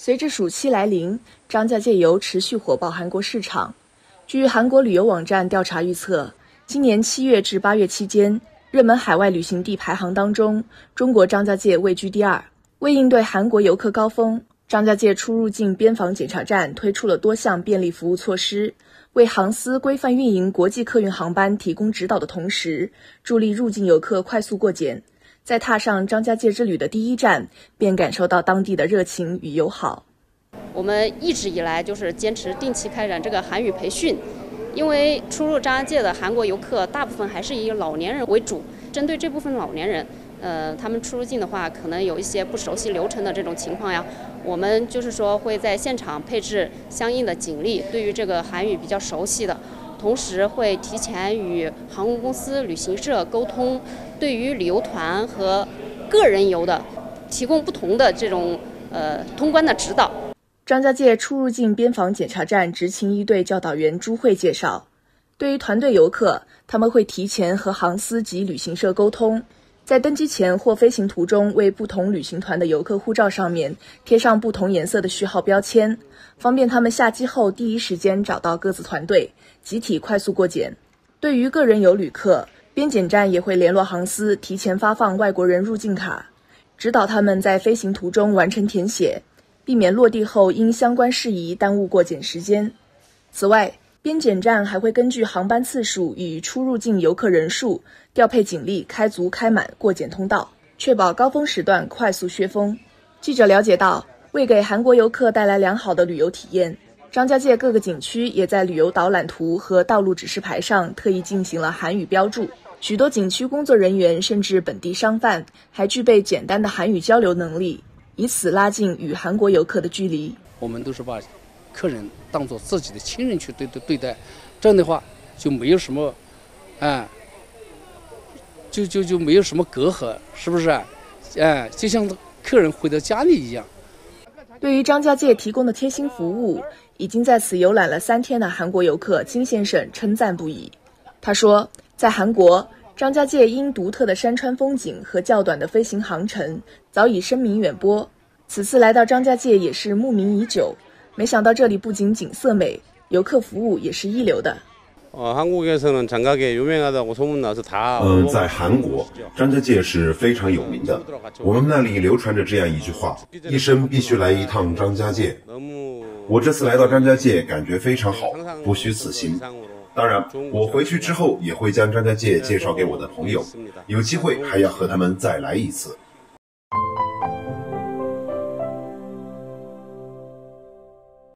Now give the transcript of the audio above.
随着暑期来临，张家界游持续火爆韩国市场。据韩国旅游网站调查预测，今年七月至八月期间，热门海外旅行地排行当中，中国张家界位居第二。为应对韩国游客高峰，张家界出入境边防检查站推出了多项便利服务措施，为航司规范运营国际客运航班提供指导的同时，助力入境游客快速过检。在踏上张家界之旅的第一站，便感受到当地的热情与友好。我们一直以来就是坚持定期开展这个韩语培训，因为出入张家界的韩国游客大部分还是以老年人为主。针对这部分老年人，呃，他们出入境的话，可能有一些不熟悉流程的这种情况呀，我们就是说会在现场配置相应的警力，对于这个韩语比较熟悉的。同时会提前与航空公司、旅行社沟通，对于旅游团和个人游的，提供不同的这种呃通关的指导。张家界出入境边防检查站执勤一队教导员朱慧介绍，对于团队游客，他们会提前和航司及旅行社沟通。在登机前或飞行途中，为不同旅行团的游客护照上面贴上不同颜色的序号标签，方便他们下机后第一时间找到各自团队，集体快速过检。对于个人游旅客，边检站也会联络航司，提前发放外国人入境卡，指导他们在飞行途中完成填写，避免落地后因相关事宜耽误过检时间。此外，边检站还会根据航班次数与出入境游客人数调配警力，开足开满过检通道，确保高峰时段快速削峰。记者了解到，为给韩国游客带来良好的旅游体验，张家界各个景区也在旅游导览图和道路指示牌上特意进行了韩语标注。许多景区工作人员甚至本地商贩还具备简单的韩语交流能力，以此拉近与韩国游客的距离。我们都是把。客人当做自己的亲人去对对对待，这样的话就没有什么，哎，就就就没有什么隔阂，是不是？哎，就像客人回到家里一样。对于张家界提供的贴心服务，已经在此游览了三天的韩国游客金先生称赞不已。他说，在韩国，张家界因独特的山川风景和较短的飞行航程，早已声名远播。此次来到张家界，也是慕名已久。没想到这里不仅景色美，游客服务也是一流的。呃，韩国에서는하다고소문나서 다。 呃，在韩国，张家界是非常有名的。我们那里流传着这样一句话：一生必须来一趟张家界。我这次来到张家界，感觉非常好，不虚此行。当然，我回去之后也会将张家界介绍给我的朋友，有机会还要和他们再来一次。